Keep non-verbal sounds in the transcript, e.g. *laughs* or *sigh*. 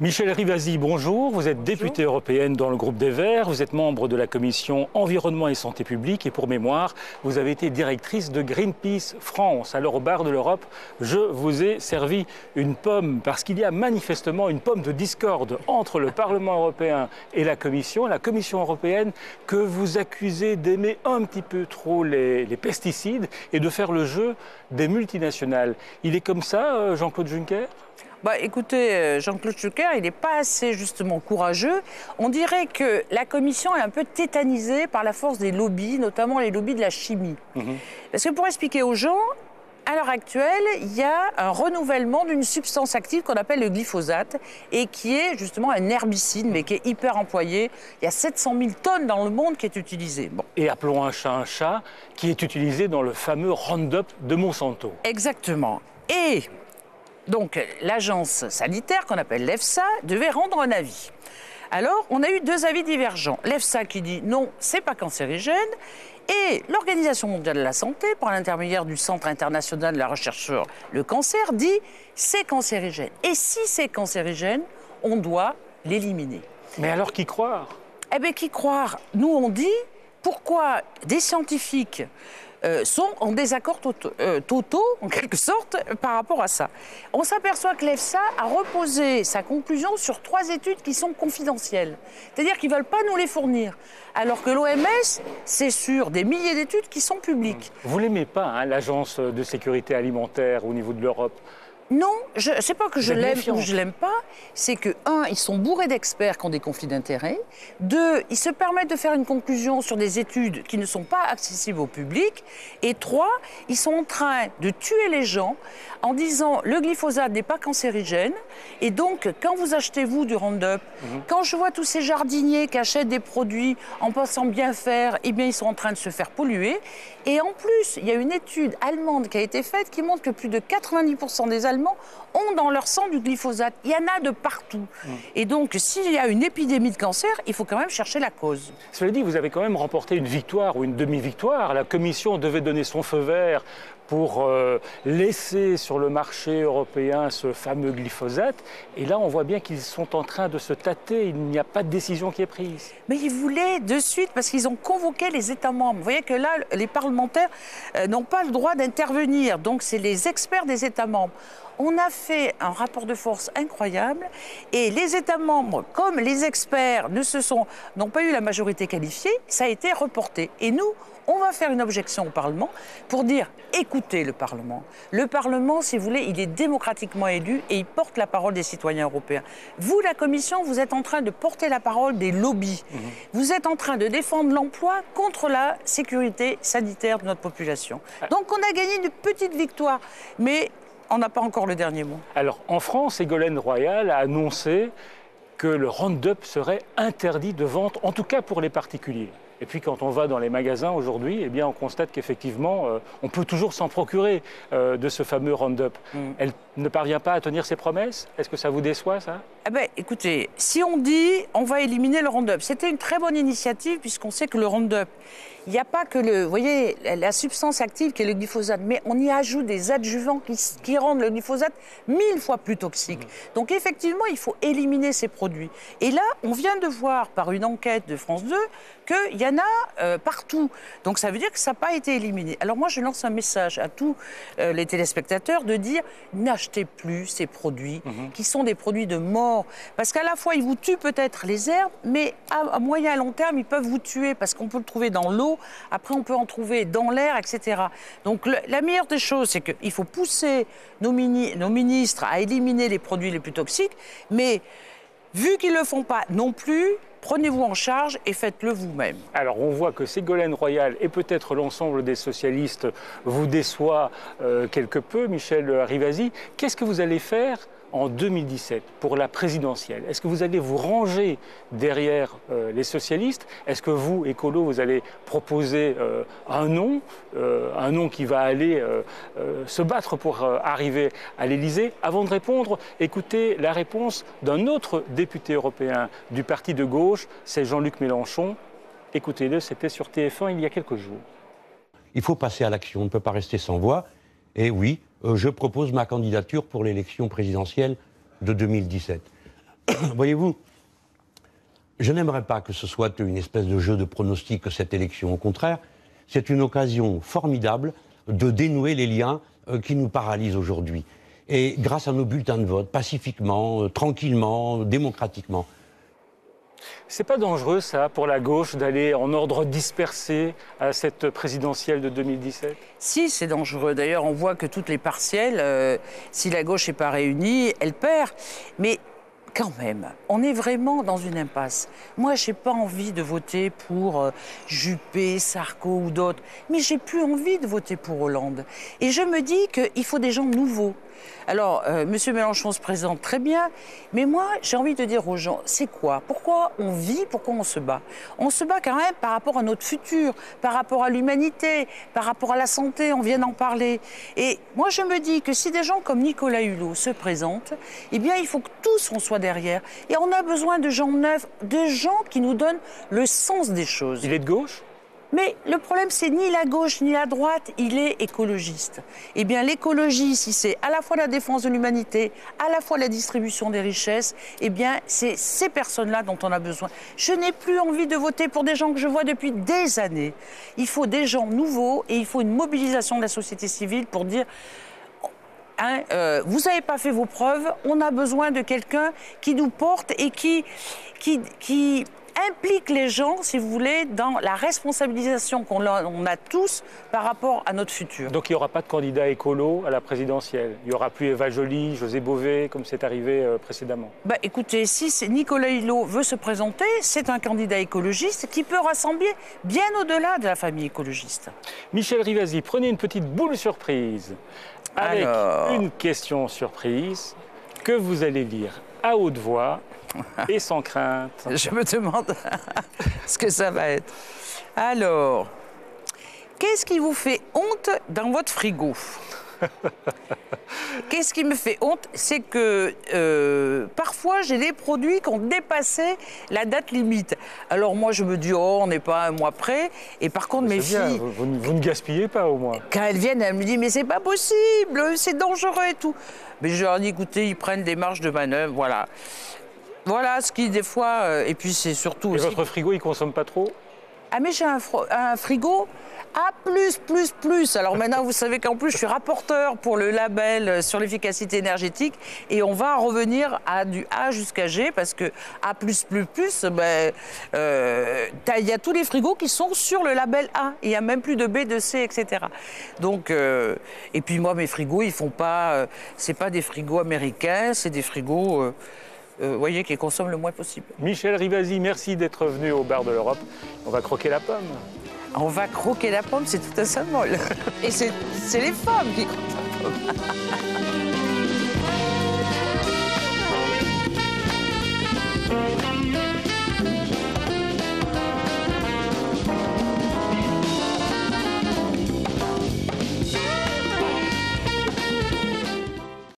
Michel Rivasi, bonjour. Vous êtes députée européenne dans le groupe des Verts. Vous êtes membre de la commission Environnement et Santé publique. Et pour mémoire, vous avez été directrice de Greenpeace France. Alors, au bar de l'Europe, je vous ai servi une pomme parce qu'il y a manifestement une pomme de discorde entre le Parlement européen et la Commission. La Commission européenne que vous accusez d'aimer un petit peu trop les, les pesticides et de faire le jeu des multinationales. Il est comme ça, euh, Jean-Claude Juncker? Bah, écoutez, euh, Jean-Claude Juncker, il n'est pas assez justement courageux. On dirait que la Commission est un peu tétanisée par la force des lobbies, notamment les lobbies de la chimie. Mhm. Parce que pour expliquer aux gens, à l'heure actuelle, il y a un renouvellement d'une substance active qu'on appelle le glyphosate et qui est justement un herbicide, mais qui est hyper employé. Il y a 700 000 tonnes dans le monde qui est utilisé. Bon. Et appelons un chat un chat, qui est utilisé dans le fameux Roundup de Monsanto. Exactement. Et donc l'agence sanitaire qu'on appelle l'EFSA devait rendre un avis. Alors, on a eu deux avis divergents. L'EFSA qui dit non, c'est pas cancérigène, et l'Organisation mondiale de la santé, par l'intermédiaire du Centre international de la recherche sur le cancer, dit c'est cancérigène. Et si c'est cancérigène, on doit l'éliminer. Mais alors qui croire? Eh bien, qui croire? Nous, on dit pourquoi des scientifiques euh, sont en désaccord euh, totaux, en quelque sorte, par rapport à ça. On s'aperçoit que l'EFSA a reposé sa conclusion sur trois études qui sont confidentielles. C'est-à-dire qu'ils ne veulent pas nous les fournir. Alors que l'OMS, c'est sur des milliers d'études qui sont publiques. Vous l'aimez pas, hein, l'Agence de sécurité alimentaire au niveau de l'Europe non, ce n'est pas que je l'aime ou je l'aime pas, c'est que, un, ils sont bourrés d'experts qui ont des conflits d'intérêts. Deux, ils se permettent de faire une conclusion sur des études qui ne sont pas accessibles au public. Et trois, ils sont en train de tuer les gens en disant le glyphosate n'est pas cancérigène. Et donc, quand vous achetez, vous, du Roundup, mhm. quand je vois tous ces jardiniers qui achètent des produits en pensant bien faire, eh bien, ils sont en train de se faire polluer. Et en plus, il y a une étude allemande qui a été faite qui montre que plus de 90% des Allemands ont dans leur sang du glyphosate. Il y en a de partout. Mm. Et donc, s'il y a une épidémie de cancer, il faut quand même chercher la cause. Cela dit, vous avez quand même remporté une victoire ou une demi-victoire. La Commission devait donner son feu vert pour euh, laisser sur le marché européen ce fameux glyphosate. Et là, on voit bien qu'ils sont en train de se tâter. Il n'y a pas de décision qui est prise. Mais ils voulaient de suite, parce qu'ils ont convoqué les États membres. Vous voyez que là, les parlementaires euh, n'ont pas le droit d'intervenir. Donc, c'est les experts des États membres. On a fait un rapport de force incroyable et les États membres, comme les experts ne se sont, n'ont pas eu la majorité qualifiée, ça a été reporté. Et nous, on va faire une objection au Parlement pour dire écoutez le Parlement. Le Parlement, si vous voulez, il est démocratiquement élu et il porte la parole des citoyens européens. Vous, la Commission, vous êtes en train de porter la parole des lobbies. Mhm. Vous êtes en train de défendre l'emploi contre la sécurité sanitaire de notre population. Ah. Donc on a gagné une petite victoire. Mais on n'a pas encore le dernier mot. Alors, en France, Ségolène Royal a annoncé que le Roundup serait interdit de vente, en tout cas pour les particuliers. Et puis quand on va dans les magasins aujourd'hui, eh bien on constate qu'effectivement, euh, on peut toujours s'en procurer euh, de ce fameux Roundup. Mm. Elle ne parvient pas à tenir ses promesses? Est-ce que ça vous déçoit, ça? Eh ben, Écoutez, si on dit on va éliminer le Roundup, c'était une très bonne initiative puisqu'on sait que le Roundup, il n'y a pas que le, vous voyez, la substance active qui est le glyphosate, mais on y ajoute des adjuvants qui, rendent le glyphosate mille fois plus toxique. Mm. Donc effectivement, il faut éliminer ces produits. Et là, on vient de voir par une enquête de France 2 qu'il y en a euh, partout. Donc ça veut dire que ça n'a pas été éliminé. Alors moi, je lance un message à tous euh, les téléspectateurs de dire n'achetez plus ces produits mm-hmm. qui sont des produits de mort. Parce qu'à la fois, ils vous tuent peut-être les herbes, mais à, moyen et long terme, ils peuvent vous tuer parce qu'on peut le trouver dans l'eau après, on peut en trouver dans l'air, etc. Donc, la meilleure des choses, c'est qu'il faut pousser nos, nos ministres à éliminer les produits les plus toxiques, mais vu qu'ils ne le font pas non plus, prenez-vous en charge et faites-le vous-même. Alors on voit que Ségolène Royal et peut-être l'ensemble des socialistes vous déçoit euh, quelque peu, Michel Rivasi. Qu'est-ce que vous allez faire en 2017 pour la présidentielle Est-ce que vous allez vous ranger derrière euh, les socialistes? Est-ce que vous, écolo, vous allez proposer euh, un nom, euh, un nom qui va aller se battre pour arriver à l'Élysée? Avant de répondre, écoutez la réponse d'un autre député européen du parti de gauche, c'est Jean-Luc Mélenchon. Écoutez-le, c'était sur TF1 il y a quelques jours. Il faut passer à l'action, on ne peut pas rester sans voix. Et oui, je propose ma candidature pour l'élection présidentielle de 2017. *coughs* Voyez-vous, je n'aimerais pas que ce soit une espèce de jeu de pronostic, cette élection. Au contraire, c'est une occasion formidable de dénouer les liens euh, qui nous paralysent aujourd'hui. Et grâce à nos bulletins de vote, pacifiquement, euh, tranquillement, démocratiquement. C'est pas dangereux, ça, pour la gauche, d'aller en ordre dispersé à cette présidentielle de 2017 Si, c'est dangereux. D'ailleurs, on voit que toutes les partielles, euh, si la gauche n'est pas réunie, elle perd. Mais quand même, on est vraiment dans une impasse. Moi, j'ai pas envie de voter pour euh, Juppé, Sarko ou d'autres, mais j'ai plus envie de voter pour Hollande. Et je me dis qu'il faut des gens nouveaux. Alors, euh, Monsieur Mélenchon se présente très bien, mais moi, j'ai envie de dire aux gens, c'est quoi? Pourquoi on vit? Pourquoi on se bat? On se bat quand même par rapport à notre futur, par rapport à l'humanité, par rapport à la santé, on vient d'en parler. Et moi, je me dis que si des gens comme Nicolas Hulot se présentent, eh bien, il faut que tous on soit derrière. Et on a besoin de gens neufs, de gens qui nous donnent le sens des choses. Il est de gauche? Mais le problème, c'est ni la gauche ni la droite, il est écologiste. Eh bien, l'écologie, si c'est à la fois la défense de l'humanité, à la fois la distribution des richesses, eh bien, c'est ces personnes-là dont on a besoin. Je n'ai plus envie de voter pour des gens que je vois depuis des années. Il faut des gens nouveaux et il faut une mobilisation de la société civile pour dire Hein, euh, vous n'avez pas fait vos preuves, on a besoin de quelqu'un qui nous porte et qui, implique les gens, si vous voulez, dans la responsabilisation qu'on a, on a tous par rapport à notre futur. Donc il n'y aura pas de candidat écolo à la présidentielle. Il n'y aura plus Eva Joly, José Bové, comme c'est arrivé euh, précédemment. Bah, Écoutez, si Nicolas Hulot veut se présenter, c'est un candidat écologiste qui peut rassembler bien au-delà de la famille écologiste. Michel Rivasi, prenez une petite boule surprise. Avec une question surprise que vous allez lire à haute voix *laughs* et sans crainte. Je me demande *laughs* ce que ça va être. Alors, qu'est-ce qui vous fait honte dans votre frigo? *laughs* Qu'est-ce qui me fait honte? C'est que euh, parfois j'ai des produits qui ont dépassé la date limite. Alors moi je me dis, oh, on n'est pas un mois près. Et par contre, mes filles. Vous, ne gaspillez pas au moins. Quand elles viennent, elles me disent, mais c'est pas possible, c'est dangereux et tout. Mais je leur dis, écoutez, ils prennent des marges de manœuvre, voilà. Voilà ce qui, des fois. Euh, et puis, c'est surtout. Et votre frigo, il consomme pas trop? Ah, mais j'ai un, un, frigo A, plus, plus, plus. Alors maintenant, vous savez qu'en plus, je suis rapporteur pour le label euh, sur l'efficacité énergétique. Et on va revenir à du A jusqu'à G parce que A, plus, plus, plus, ben, euh, il y a tous les frigos qui sont sur le label A. Il n'y a même plus de B, de C, etc. Donc, et puis moi, mes frigos, ils font pas. c'est pas des frigos américains, c'est des frigos euh, voyez, qu'ils consomment le moins possible. Michel Rivasi, merci d'être venu au bar de l'Europe. On va croquer la pomme. On va croquer la pomme, c'est tout un symbole. Et c'est les femmes qui croquent la pomme. *laughs*